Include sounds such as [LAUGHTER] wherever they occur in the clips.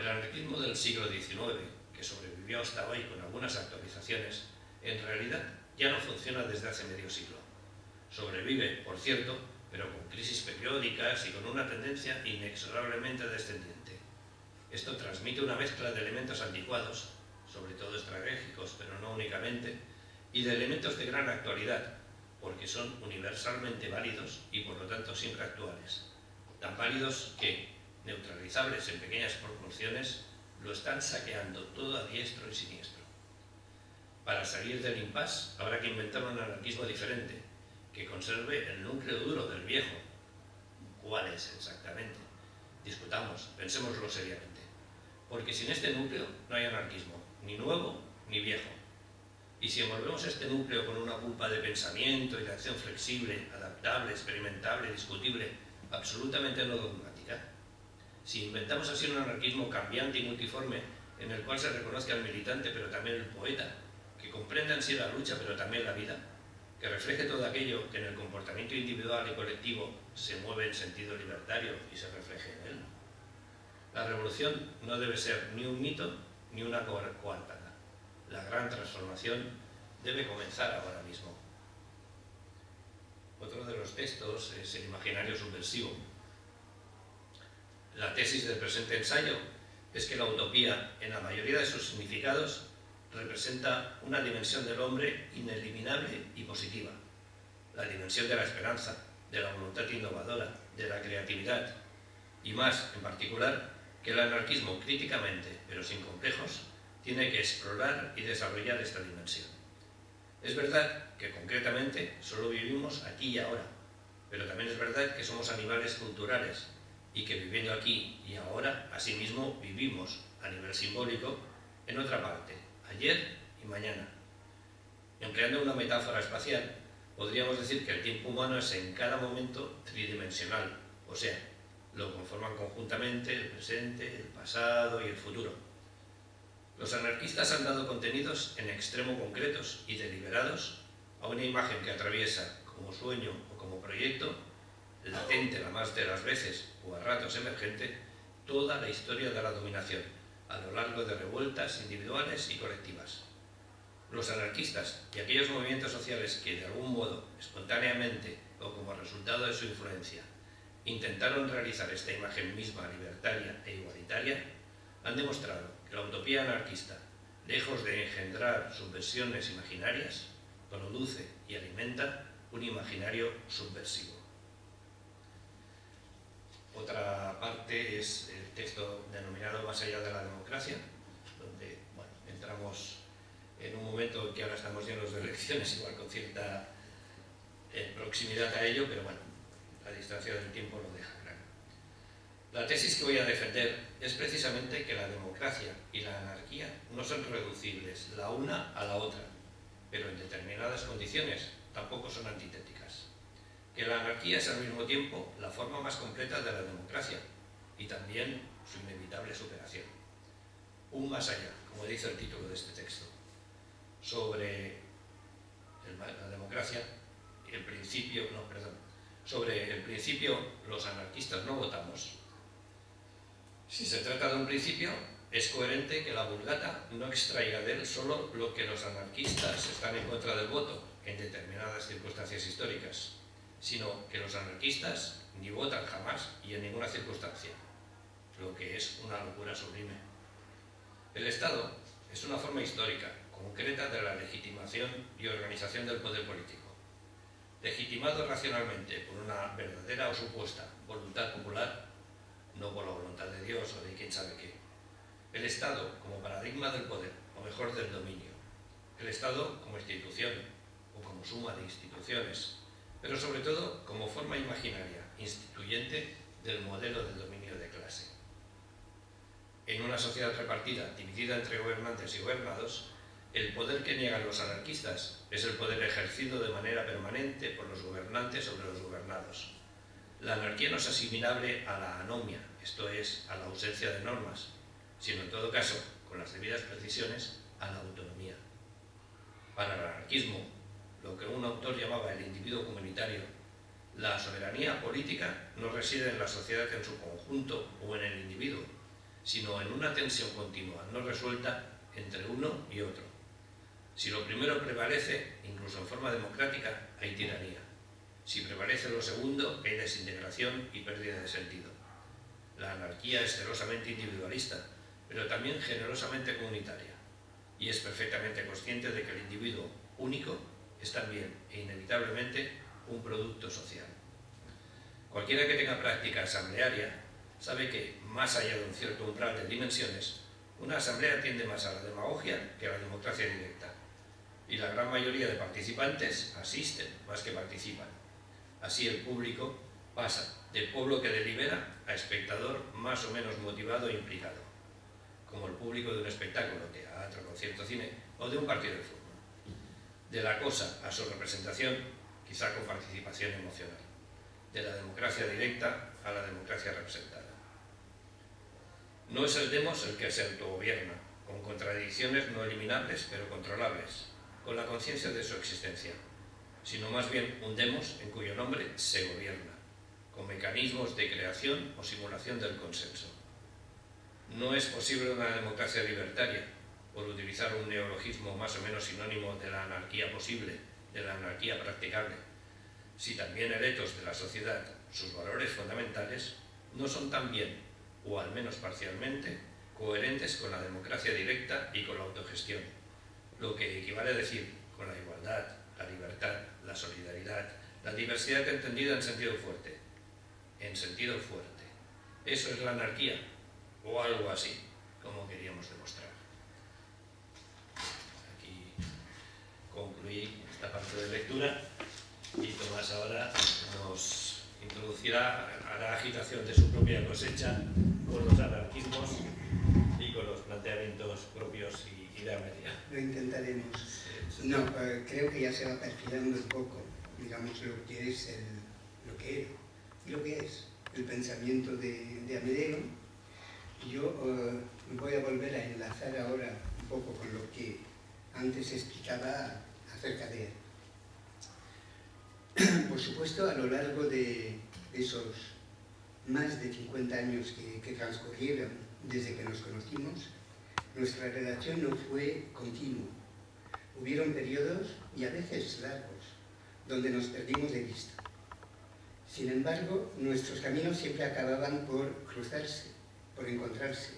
El anarquismo del siglo XIX, que sobrevivió hasta hoy con algunas actualizaciones, en realidad ya no funciona desde hace medio siglo. Sobrevive, por cierto, pero con crisis periódicas y con una tendencia inexorablemente descendiente. Esto transmite una mezcla de elementos anticuados, sobre todo estratégicos, pero no únicamente, y de elementos de gran actualidad, porque son universalmente válidos y por lo tanto siempre actuales. Tan válidos que, neutralizables en pequeñas proporciones, lo están saqueando todo a diestro y siniestro. Para salir del impasse habrá que inventar un anarquismo diferente, que conserve el núcleo duro del viejo. ¿Cuál es exactamente? Discutamos, pensémoslo seriamente. Porque sin este núcleo no hay anarquismo, ni nuevo ni viejo. Y si envolvemos este núcleo con una culpa de pensamiento y de acción flexible, adaptable, experimentable, discutible, absolutamente no dogmática, si inventamos así un anarquismo cambiante y multiforme en el cual se reconozca al militante pero también el poeta, que comprenda en sí la lucha pero también la vida, que refleje todo aquello que en el comportamiento individual y colectivo se mueve en sentido libertario y se refleje en él. La revolución no debe ser ni un mito ni una coartada. La gran transformación debe comenzar ahora mismo. Otro de los textos es el imaginario subversivo. La tesis del presente ensayo es que la utopía, en la mayoría de sus significados, representa una dimensión del hombre ineliminable y positiva, la dimensión de la esperanza, de la voluntad innovadora, de la creatividad, y más, en particular, que el anarquismo críticamente, pero sin complejos, tiene que explorar y desarrollar esta dimensión. Es verdad que concretamente solo vivimos aquí y ahora, pero también es verdad que somos animales culturales y que viviendo aquí y ahora, asimismo, vivimos a nivel simbólico en otra parte, ayer y mañana. Empleando una metáfora espacial, podríamos decir que el tiempo humano es en cada momento tridimensional, o sea, lo conforman conjuntamente el presente, el pasado y el futuro. Los anarquistas han dado contenidos en extremo concretos y deliberados a una imagen que atraviesa como sueño o como proyecto, latente la más de las veces o a ratos emergente, toda la historia de la dominación, a lo largo de revueltas individuales y colectivas. Los anarquistas y aquellos movimientos sociales que de algún modo, espontáneamente o como resultado de su influencia, intentaron realizar esta imagen misma libertaria e igualitaria, han demostrado que la utopía anarquista, lejos de engendrar subversiones imaginarias, produce y alimenta un imaginario subversivo. Otra parte es el texto denominado Más allá de la democracia, donde entramos en un momento en que ahora estamos llenos de elecciones, igual con cierta eh, proximidad a ello, pero bueno, la distancia del tiempo lo deja claro. La tesis que voy a defender es precisamente que la democracia y la anarquía no son reducibles la una a la otra, pero en determinadas condiciones tampoco son antitéticas. Que la anarquía es al mismo tiempo la forma más completa de la democracia y también su inevitable superación. Un más allá, como dice el título de este texto, sobre la democracia, el principio, no, perdón, sobre el principio los anarquistas no votamos. Si se trata de un principio, es coherente que la vulgata no extraiga de él solo lo que los anarquistas están en contra del voto en determinadas circunstancias históricas, sino que los anarquistas ni votan jamás y en ninguna circunstancia, lo que es una locura sublime. El Estado es una forma histórica, concreta de la legitimación y organización del poder político legitimado racionalmente por una verdadera o supuesta voluntad popular, no por la voluntad de Dios o de quién sabe qué. El Estado como paradigma del poder, o mejor del dominio. El Estado como institución, o como suma de instituciones, pero sobre todo como forma imaginaria, instituyente del modelo del dominio de clase. En una sociedad repartida, dividida entre gobernantes y gobernados, el poder que niegan los anarquistas es el poder ejercido de manera permanente por los gobernantes sobre los gobernados. La anarquía no es asimilable a la anomia, esto es, a la ausencia de normas, sino en todo caso, con las debidas precisiones, a la autonomía. Para el anarquismo, lo que un autor llamaba el individuo comunitario, la soberanía política no reside en la sociedad en su conjunto o en el individuo, sino en una tensión continua, no resuelta, entre uno y otro. Si lo primero prevalece, incluso en forma democrática, hay tiranía. Si prevalece lo segundo, hay desintegración y pérdida de sentido. La anarquía es celosamente individualista, pero también generosamente comunitaria, y es perfectamente consciente de que el individuo único es también e inevitablemente un producto social. Cualquiera que tenga práctica asamblearia sabe que, más allá de un cierto umbral de dimensiones, una asamblea tiende más a la demagogia que a la democracia directa, y la gran mayoría de participantes asisten más que participan. Así el público pasa de pueblo que delibera a espectador más o menos motivado e implicado, como el público de un espectáculo, teatro, concierto, cine o de un partido de fútbol. De la cosa a su representación, quizá con participación emocional. De la democracia directa a la democracia representada. No es el demos el que se autogobierna, con contradicciones no eliminables pero controlables, con la conciencia de su existencia, sino más bien un demos en cuyo nombre se gobierna, con mecanismos de creación o simulación del consenso. No es posible una democracia libertaria, por utilizar un neologismo más o menos sinónimo de la anarquía posible, de la anarquía practicable, si también electos de la sociedad sus valores fundamentales no son también, o al menos parcialmente, coherentes con la democracia directa y con la autogestión, lo que equivale a decir con la igualdad, la libertad, la solidaridad, la diversidad entendida en sentido fuerte, en sentido fuerte. Eso es la anarquía, o algo así, como queríamos demostrar. Aquí concluí esta parte de lectura y Tomás ahora nos introducirá a la agitación de su propia cosecha con los anarquismos y con los planteamientos propios y, de media. Lo intentaremos. No, eh, creo que ya se va perfilando un poco, digamos, lo que es el, lo que era y lo que es el pensamiento de, de Amedeo. Yo uh, voy a volver a enlazar ahora un poco con lo que antes explicaba acerca de él. [CLEARS THROAT] Por supuesto, a lo largo de esos más de 50 años que, que transcurrieron desde que nos conocimos, nuestra relación no fue continua. Hubieron periodos, y a veces largos, donde nos perdimos de vista. Sin embargo, nuestros caminos siempre acababan por cruzarse, por encontrarse.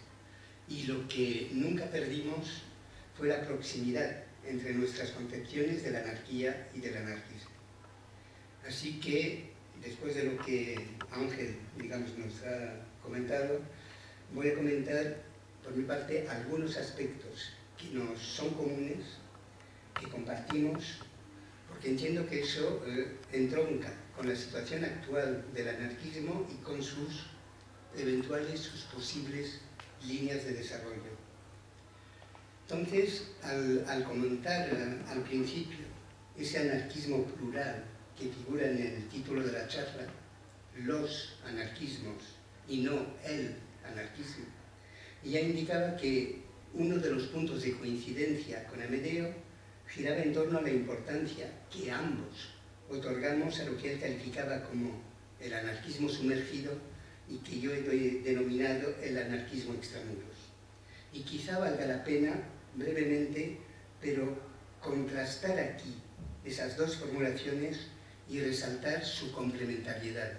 Y lo que nunca perdimos fue la proximidad entre nuestras concepciones de la anarquía y del anarquismo. Así que, después de lo que Ángel, digamos, nos ha comentado, voy a comentar, por mi parte, algunos aspectos que nos son comunes, que compartimos, porque entiendo que eso eh, entronca con la situación actual del anarquismo y con sus eventuales, sus posibles líneas de desarrollo. Entonces, al, comentar al principio ese anarquismo plural que figura en el título de la charla, los anarquismos y no el anarquismo, ya indicaba que uno de los puntos de coincidencia con Amedeo giraba en torno a la importancia que ambos otorgamos a lo que él calificaba como el anarquismo sumergido y que yo he denominado el anarquismo extramuros. Y quizá valga la pena, brevemente, pero contrastar aquí esas dos formulaciones y resaltar su complementariedad.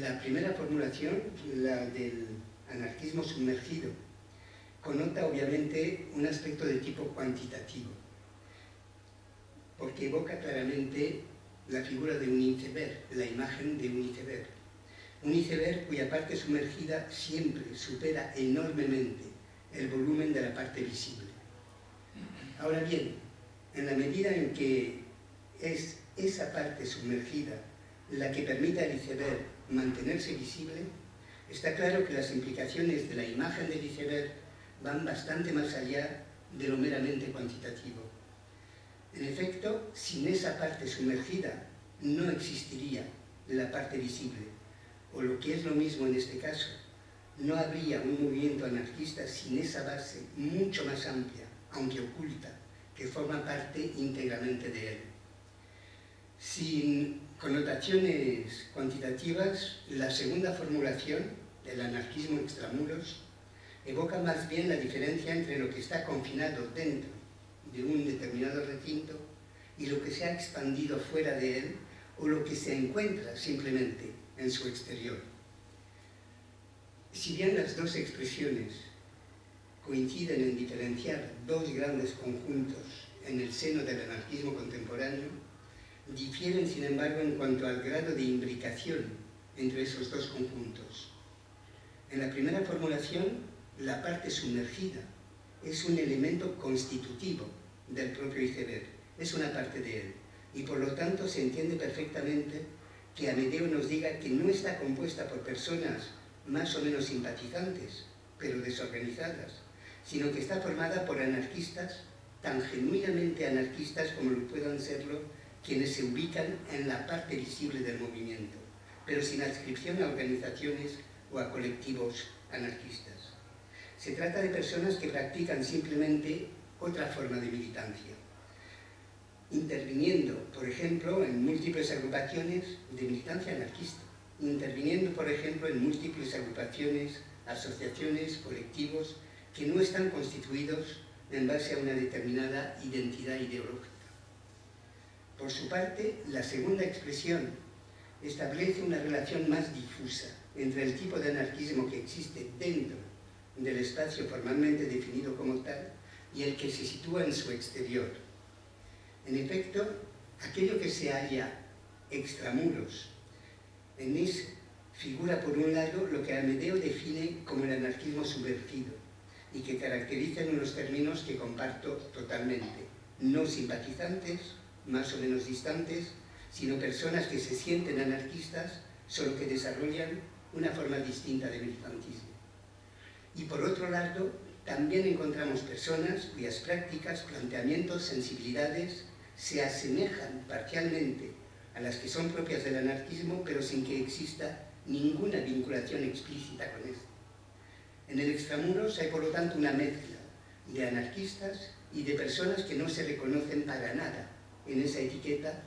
La primera formulación, la del anarquismo sumergido, connota obviamente un aspecto de tipo cuantitativo, porque evoca claramente la figura de un iceberg, la imagen de un iceberg. Un iceberg cuya parte sumergida siempre supera enormemente el volumen de la parte visible. Ahora bien, en la medida en que es esa parte sumergida la que permite al iceberg mantenerse visible, está claro que las implicaciones de la imagen del iceberg van bastante más allá de lo meramente cuantitativo. En efecto, sin esa parte sumergida no existiría la parte visible, o lo que es lo mismo en este caso, no habría un movimiento anarquista sin esa base mucho más amplia, aunque oculta, que forma parte íntegramente de él. Sin connotaciones cuantitativas, la segunda formulación, del anarquismo extramuros evoca más bien la diferencia entre lo que está confinado dentro de un determinado recinto y lo que se ha expandido fuera de él o lo que se encuentra simplemente en su exterior. Si bien las dos expresiones coinciden en diferenciar dos grandes conjuntos en el seno del anarquismo contemporáneo, difieren sin embargo en cuanto al grado de imbricación entre esos dos conjuntos. En la primera formulación, la parte sumergida es un elemento constitutivo del propio iceberg, es una parte de él, y por lo tanto se entiende perfectamente que Amedeo nos diga que no está compuesta por personas más o menos simpatizantes, pero desorganizadas, sino que está formada por anarquistas tan genuinamente anarquistas como lo puedan serlo quienes se ubican en la parte visible del movimiento, pero sin adscripción a organizaciones o a colectivos anarquistas. Se trata de personas que practican simplemente otra forma de militancia, interviniendo, por ejemplo, en múltiples agrupaciones de militancia anarquista, interviniendo, por ejemplo, en múltiples agrupaciones, asociaciones, colectivos, que no están constituidos en base a una determinada identidad ideológica. Por su parte, la segunda expresión establece una relación más difusa entre el tipo de anarquismo que existe dentro del espacio formalmente definido como tal y el que se sitúa en su exterior. En efecto, aquello que se halla extramuros en ese figura por un lado lo que Amedeo define como el anarquismo subvertido y que caracteriza en unos términos que comparto totalmente. No simpatizantes, más o menos distantes, sino personas que se sienten anarquistas, solo que desarrollan una forma distinta de militantismo. Y por otro lado, también encontramos personas cuyas prácticas, planteamientos, sensibilidades se asemejan parcialmente a las que son propias del anarquismo, pero sin que exista ninguna vinculación explícita con esto. En el extramuros hay por lo tanto una mezcla de anarquistas y de personas que no se reconocen para nada en esa etiqueta,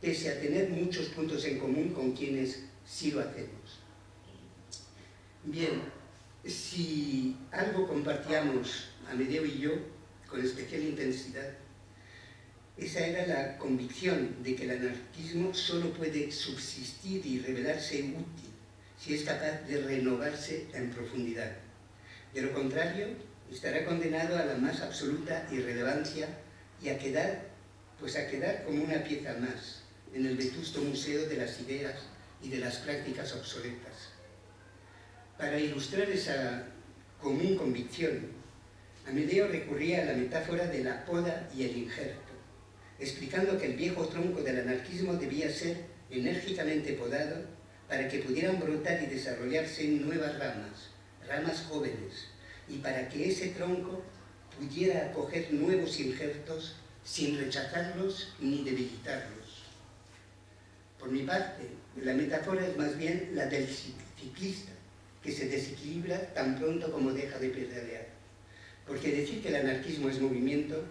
pese a tener muchos puntos en común con quienes sí lo hacemos. Bien, si algo compartíamos Amedeo y yo con especial intensidad, esa era la convicción de que el anarquismo solo puede subsistir y revelarse útil si es capaz de renovarse en profundidad. De lo contrario, estará condenado a la más absoluta irrelevancia y a quedar, pues a quedar como una pieza más en el vetusto museo de las ideas y de las prácticas obsoletas. Para ilustrar esa común convicción, Amedeo recurría a la metáfora de la poda y el injerto, explicando que el viejo tronco del anarquismo debía ser enérgicamente podado para que pudieran brotar y desarrollarse nuevas ramas, ramas jóvenes, y para que ese tronco pudiera acoger nuevos injertos sin rechazarlos ni debilitarlos. Por mi parte, la metáfora es más bien la del ciclista, que se desequilibra tan pronto como deja de pedalear. Porque decir que el anarquismo es movimiento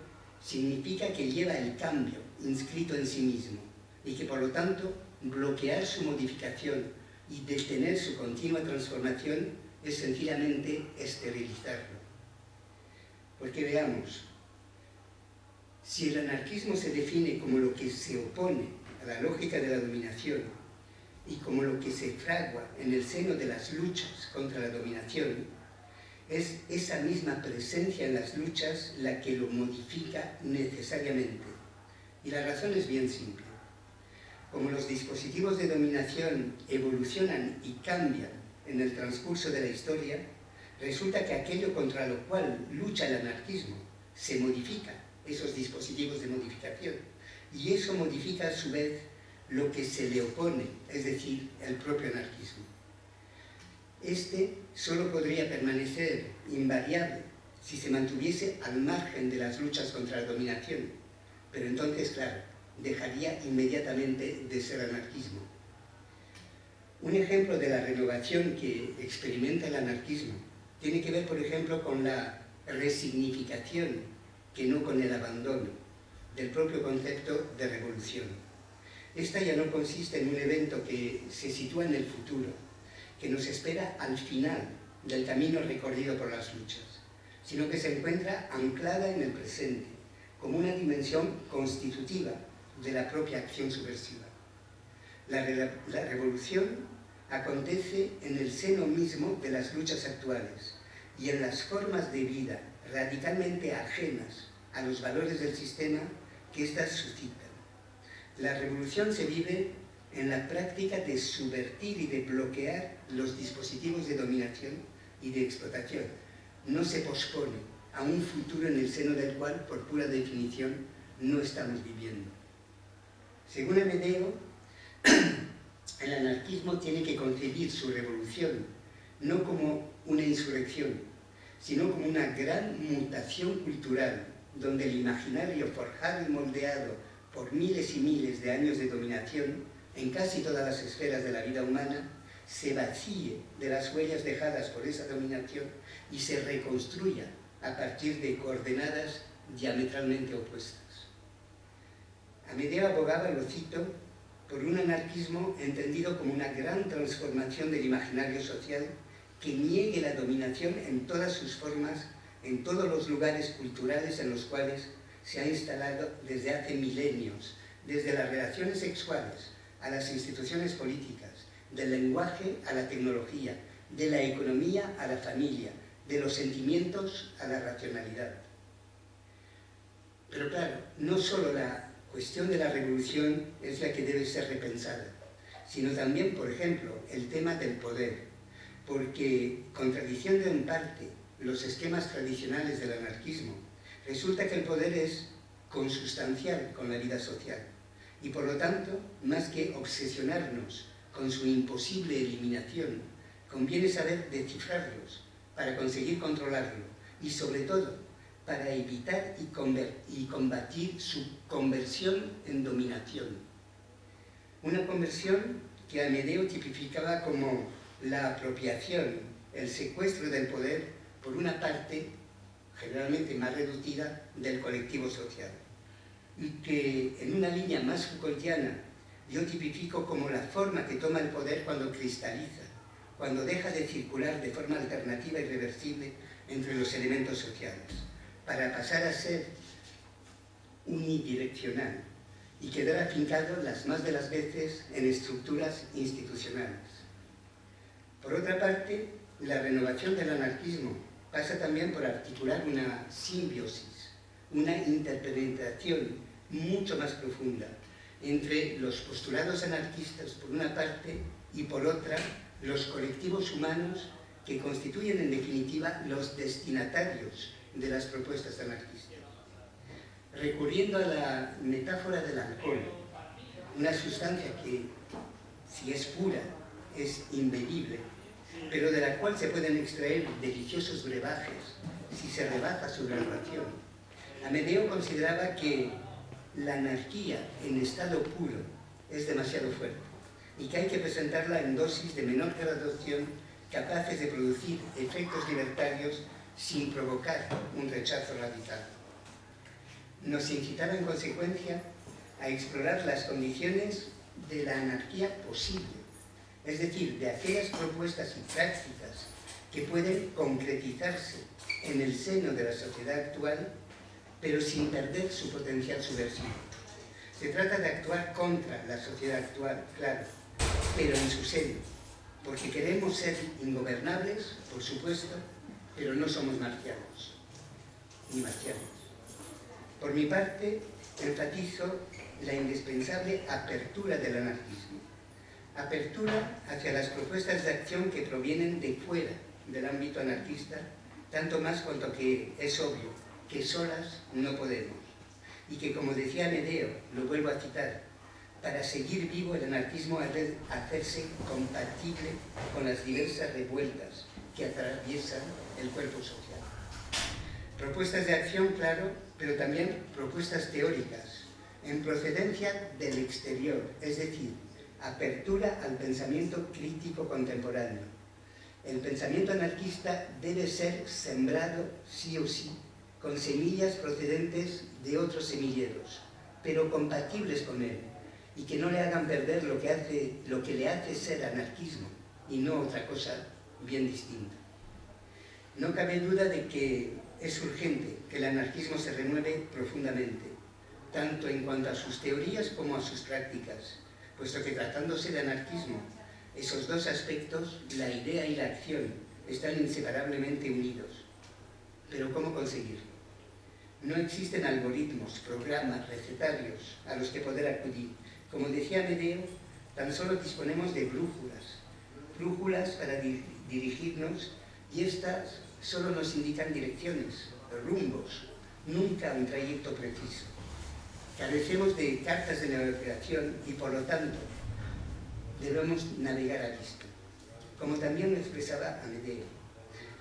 significa que lleva el cambio inscrito en sí mismo y que por lo tanto bloquear su modificación y detener su continua transformación es sencillamente esterilizarlo. Porque veamos, si el anarquismo se define como lo que se opone a la lógica de la dominación y como lo que se fragua en el seno de las luchas contra la dominación, es esa misma presencia en las luchas la que lo modifica necesariamente. Y la razón es bien simple. Como los dispositivos de dominación evolucionan y cambian en el transcurso de la historia, resulta que aquello contra lo cual lucha el anarquismo se modifica, esos dispositivos de modificación, y eso modifica a su vez lo que se le opone, es decir, el propio anarquismo. Este solo podría permanecer invariable si se mantuviese al margen de las luchas contra la dominación, pero entonces, claro, dejaría inmediatamente de ser anarquismo. Un ejemplo de la renovación que experimenta el anarquismo tiene que ver, por ejemplo, con la resignificación, que no con el abandono, del propio concepto de revolución. Esta ya no consiste en un evento que se sitúa en el futuro que nos espera al final del camino recorrido por las luchas, sino que se encuentra anclada en el presente, como una dimensión constitutiva de la propia acción subversiva. La, revolución acontece en el seno mismo de las luchas actuales y en las formas de vida radicalmente ajenas a los valores del sistema que éstas suscitan. La revolución se vive en la práctica de subvertir y de bloquear los dispositivos de dominación y de explotación. No se pospone a un futuro en el seno del cual, por pura definición, no estamos viviendo. Según Amedeo, [CLEARS THROAT] el anarquismo tiene que concebir su revolución no como una insurrección, sino como una gran mutación cultural, donde el imaginario forjado y moldeado por miles y miles de años de dominación en casi todas las esferas de la vida humana, se vacíe de las huellas dejadas por esa dominación y se reconstruya a partir de coordenadas diametralmente opuestas. Amedeo abogaba, lo cito, por un anarquismo entendido como una gran transformación del imaginario social que niegue la dominación en todas sus formas, en todos los lugares culturales en los cuales se ha instalado desde hace milenios, desde las relaciones sexuales a las instituciones políticas, del lenguaje a la tecnología, de la economía a la familia, de los sentimientos a la racionalidad. Pero claro, no solo la cuestión de la revolución es la que debe ser repensada, sino también, por ejemplo, el tema del poder, porque, contradiciendo en parte los esquemas tradicionales del anarquismo, resulta que el poder es consustancial con la vida social y por lo tanto, más que obsesionarnos con su imposible eliminación, conviene saber descifrarlos para conseguir controlarlo y sobre todo para evitar y, combatir su conversión en dominación. Una conversión que Amedeo tipificaba como la apropiación, el secuestro del poder por una parte, generalmente más reducida, del colectivo social. Y que en una línea más Foucaultiana yo tipifico como la forma que toma el poder cuando cristaliza, cuando deja de circular de forma alternativa y reversible entre los elementos sociales, para pasar a ser unidireccional y quedar afincado las más de las veces en estructuras institucionales. Por otra parte, la renovación del anarquismo pasa también por articular una simbiosis, una interpenetración mucho más profunda entre los postulados anarquistas por una parte y por otra los colectivos humanos que constituyen en definitiva los destinatarios de las propuestas anarquistas. Recurriendo a la metáfora del alcohol, una sustancia que, si es pura, es imbebible, pero de la cual se pueden extraer deliciosos brebajes si se rebaja su graduación. Amedeo consideraba que la anarquía en estado puro es demasiado fuerte y que hay que presentarla en dosis de menor graduación capaces de producir efectos libertarios sin provocar un rechazo radical. Nos incitaba en consecuencia a explorar las condiciones de la anarquía posible, es decir, de aquellas propuestas y prácticas que pueden concretizarse en el seno de la sociedad actual pero sin perder su potencial subversivo. Se trata de actuar contra la sociedad actual, claro, pero en su seno, porque queremos ser ingobernables, por supuesto, pero no somos marcianos, ni marcianos. Por mi parte, enfatizo la indispensable apertura del anarquismo. Apertura hacia las propuestas de acción que provienen de fuera del ámbito anarquista, tanto más cuanto que es obvio que solas no podemos. Y que, como decía Medeo, lo vuelvo a citar, para seguir vivo el anarquismo ha de hacerse compatible con las diversas revueltas que atraviesan el cuerpo social. Propuestas de acción, claro, pero también propuestas teóricas, en procedencia del exterior, es decir, apertura al pensamiento crítico contemporáneo. El pensamiento anarquista debe ser sembrado sí o sí con semillas procedentes de otros semilleros, pero compatibles con él, y que no le hagan perder lo que, hace, lo que le hace ser anarquismo, y no otra cosa bien distinta. No cabe duda de que es urgente que el anarquismo se renueve profundamente, tanto en cuanto a sus teorías como a sus prácticas, puesto que tratándose de anarquismo, esos dos aspectos, la idea y la acción, están inseparablemente unidos. Pero ¿cómo conseguirlo? No existen algoritmos, programas, recetarios a los que poder acudir. Como decía Medeo, tan solo disponemos de brújulas, brújulas para dirigirnos y estas solo nos indican direcciones, rumbos, nunca un trayecto preciso. Carecemos de cartas de navegación y por lo tanto debemos navegar a vista, como también lo expresaba Amedeo.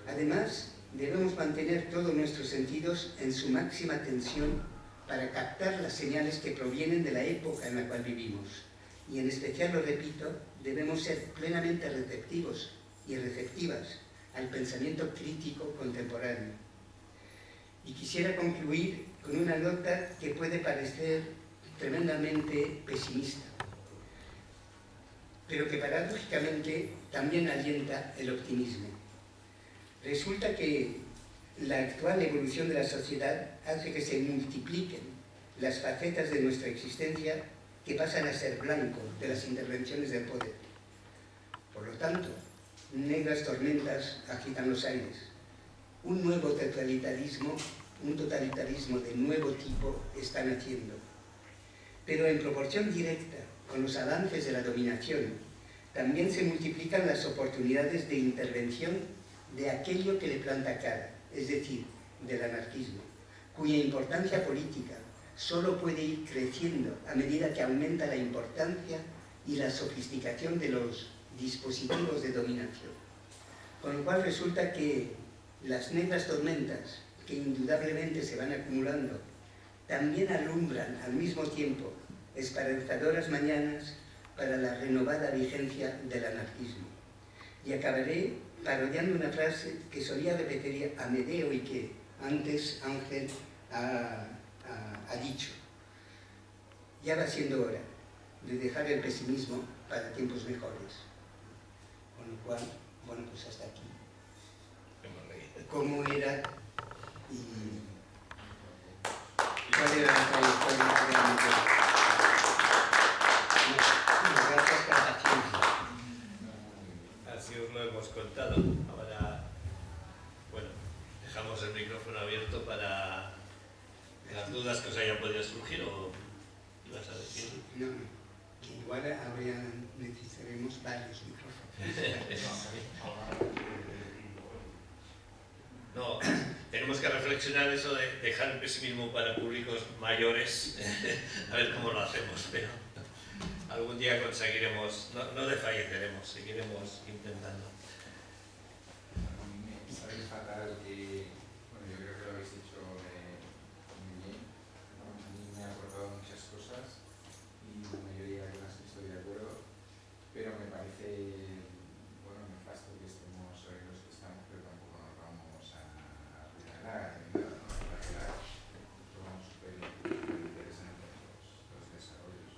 Además, debemos mantener todos nuestros sentidos en su máxima tensión para captar las señales que provienen de la época en la cual vivimos. Y en especial, lo repito, debemos ser plenamente receptivos y receptivas al pensamiento crítico contemporáneo. Y quisiera concluir con una nota que puede parecer tremendamente pesimista, pero que paradójicamente también alienta el optimismo. Resulta que la actual evolución de la sociedad hace que se multipliquen las facetas de nuestra existencia que pasan a ser blanco de las intervenciones del poder. Por lo tanto, negras tormentas agitan los aires. Un nuevo totalitarismo, un totalitarismo de nuevo tipo está naciendo. Pero en proporción directa con los avances de la dominación, también se multiplican las oportunidades de intervención de aquello que le planta cara, es decir, del anarquismo, cuya importancia política solo puede ir creciendo a medida que aumenta la importancia y la sofisticación de los dispositivos de dominación. Con lo cual resulta que las negras tormentas que indudablemente se van acumulando también alumbran al mismo tiempo esperanzadoras mañanas para la renovada vigencia del anarquismo. Y acabaré parodiando una frase que solía repetir a Medeo y que antes Ángel ha, dicho. Ya va siendo hora de dejar el pesimismo para tiempos mejores. Con lo cual, bueno, pues hasta aquí. ¿Cómo era y cuál era la trayectoria? Gracias por la paciencia. Así os lo hemos contado. Ahora, bueno, dejamos el micrófono abierto para las dudas que os hayan podido surgir o ibas a decir. No, no. Igual habría, necesitaremos varios micrófonos. [LAUGHS] No, tenemos que reflexionar eso de dejar el pesimismo para públicos mayores, [LAUGHS] a ver cómo lo hacemos, pero algún día conseguiremos, no, no desfalleceremos, seguiremos intentando. A mí me sabe fatal que, bueno, yo creo que lo habéis dicho eh, muy bien, a mí me ha aportado muchas cosas y la mayoría de las que estoy de acuerdo, pero me parece, bueno, nefasto que estemos hoy los que estamos, pero tampoco nos vamos a arreglar ni nada, no nos va a arreglar. Son súper interesantes los, los desarrollos.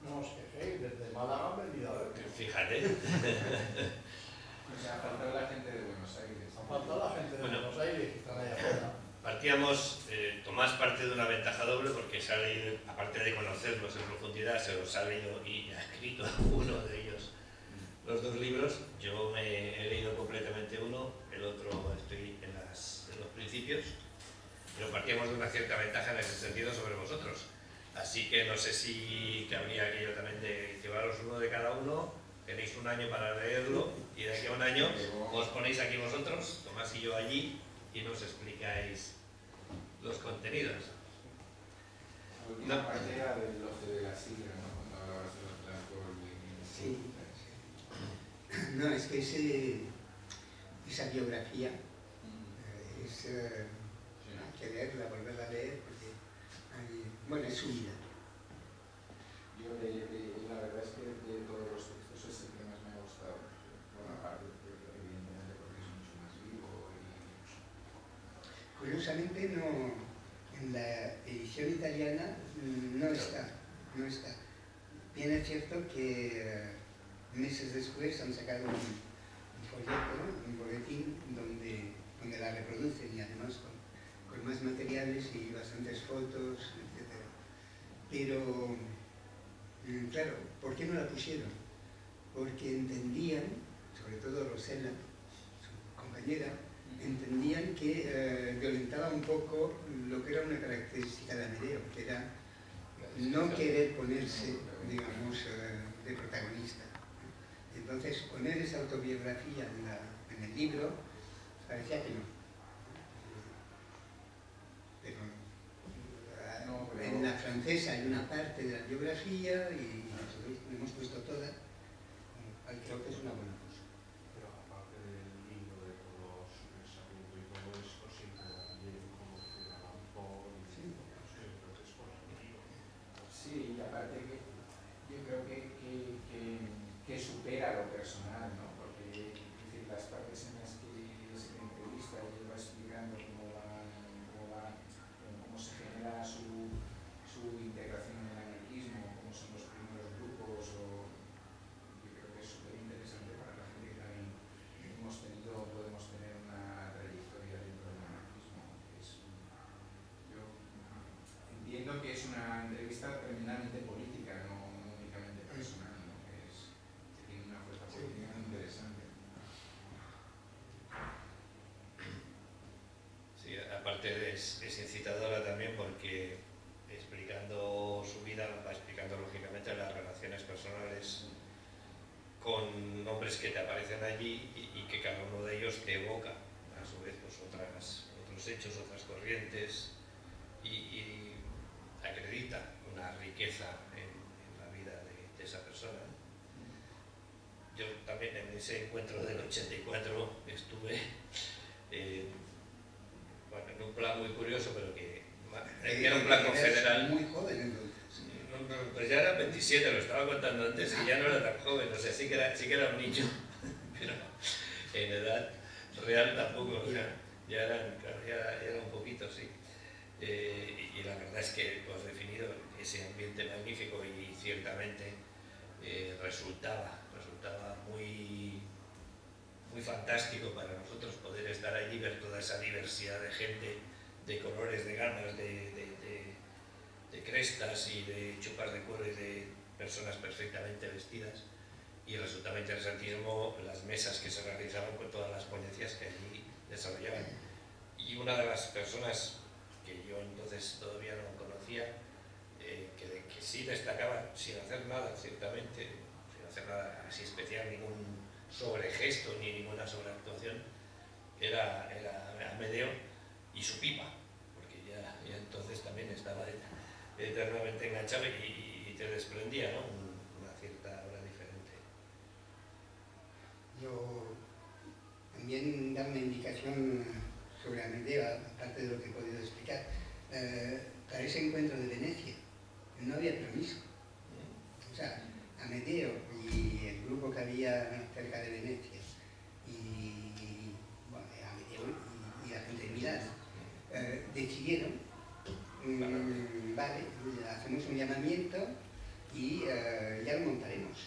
No os quejéis, desde Málaga han venido a ver. Fíjate. [LAUGHS] Sea, ha faltado la gente de Buenos Aires. Ha faltado la gente de Bueno. Buenos Aires que están allá afuera. Partíamos, eh, Tomás parte de una ventaja doble porque se ha leído, aparte de conocerlos en profundidad, se los ha leído y ha escrito [LAUGHS] uno de ellos los dos libros. Yo me he leído completamente uno, el otro estoy en, las- en los principios, pero partíamos de una cierta ventaja en ese sentido sobre vosotros. Así que no sé si cabría aquello también de llevaros uno de cada uno, tenéis un año para leerlo y de aquí a un año os ponéis aquí vosotros, Tomás y yo allí, y nos explicáis los contenidos. No. del 12 de la sigla, ¿no? Cuando hablabas de los blancos y... Sí. No, es que ese, esa biografía Mm. eh, es, eh, hay que leerla, volverla a leer, bueno, es su vida. Yo de, de- la verdad es que de todos los textos es el que más me ha gustado. Bueno, aparte, evidentemente porque es mucho más vivo y... Curiosamente no, en la edición italiana no está, no está. Bien es cierto que eh, meses después han sacado un, un folleto, un boletín donde, donde la reproducen y además con, con más materiales y bastantes fotos. Pero, mm, claro, ¿por qué no la pusieron? Porque entendían, sobre todo Rosela, su compañera, entendían que eh, violentaba un poco lo que era una característica de Amedeo, que era no querer ponerse, digamos, eh, de protagonista. Entonces, poner esa autobiografía en, la, en el libro parecía que no. Pero, eh, No, pero- en la francesa hay una parte de la biografía y hemos puesto toda. Creo que es una buena cosa. Pero aparte del libro, de todo su desarrollo y todo esto, siempre también conocer a Lamport y Sí. no sé, creo que es positivo. Sí, y aparte que yo creo que, que, que, que supera lo personal, ¿no? Porque es decir, las partes en las que se le entrevista y él va explicando cómo, va, cómo, va, cómo se genera su, su integración en el anarquismo, cómo son los primeros grupos, o yo creo que es súper interesante para la gente que también hemos tenido, podemos tener una trayectoria dentro del anarquismo. Es, yo entiendo que es una entrevista terminantemente política, no, no únicamente personal, ¿no? que, es, que tiene una fuerza política muy interesante. Sí, aparte es, es incitadora también porque explicando su vida va explicando lógicamente las relaciones personales con hombres que te aparecen allí y, que cada uno de ellos te evoca a su vez pues, otros hechos, otras corrientes y, y acredita una riqueza en, en la vida de, de esa persona. Yo también en ese encuentro del 84 estuve eh, 57, lo estaba contando antes, y ya no era tan joven, o sea, sí que era, sí que era un niño, [LAUGHS] pero en edad real tampoco, o ya eran, ya era un poquito, sí. Eh, y la verdad es que tú has definido ese ambiente magnífico y ciertamente eh, resultaba, resultaba muy, muy fantástico para nosotros poder estar allí, ver toda esa diversidad de gente, de colores, de ganas, de crestas y de chupas de cuero y de personas perfectamente vestidas. Y resultaba interesantísimo las mesas que se realizaban con todas las ponencias que allí desarrollaban. Y una de las personas que yo entonces todavía no conocía, eh, que, sí destacaba, sin hacer nada, ciertamente, sin hacer nada así especial, ningún sobregesto ni ninguna sobreactuación, era, era Amedeo y su pipa, porque ya, ya entonces también estaba eternamente enganchado y, y te desprendía ¿no? Un- una cierta hora diferente. Yo también da una indicación sobre Amedeo, aparte de lo que he podido explicar. Eh, para ese encuentro de Venecia no había permiso. O sea, Amedeo y el grupo que había cerca de Venecia y, bueno, Amedeo y, y la gente de Milán eh, decidieron, mm, vale, hacemos un llamamiento y eh, ya lo montaremos.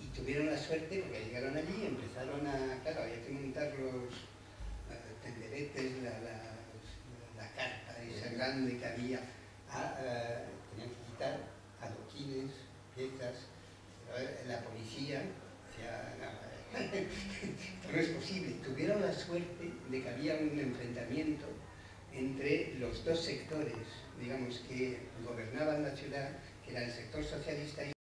Y tuvieron la suerte porque llegaron allí y empezaron a, claro, había que montar los eh, tenderetes, la, la, la carpa esa grande que había, a, eh, tenían que quitar adoquines, piezas, la policía decía, no, [LAUGHS] no es posible. Tuvieron la suerte de que había un enfrentamiento entre los dos sectores, digamos, que gobernaban la ciudad, que era el sector socialista